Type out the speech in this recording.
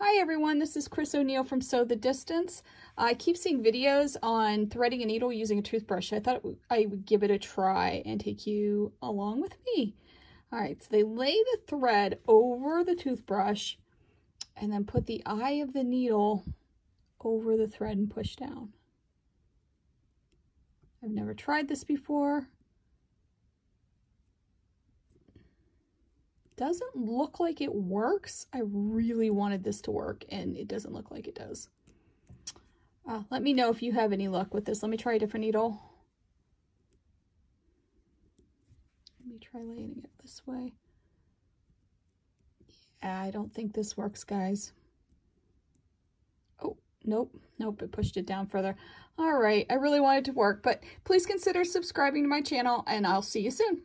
Hi everyone, this is Chris O'Neill from Sew the Distance. I keep seeing videos on threading a needle using a toothbrush. I thought I would give it a try and take you along with me. All right, so they lay the thread over the toothbrush and then put the eye of the needle over the thread and push down. I've never tried this before. Doesn't look like it works. I really wanted this to work and it doesn't look like it does. Uh, let me know if you have any luck with this. Let me try a different needle. Let me try laying it this way. Yeah, I don't think this works, guys. Oh, nope, nope, it pushed it down further. All right, I really wanted to work, but please consider subscribing to my channel and I'll see you soon.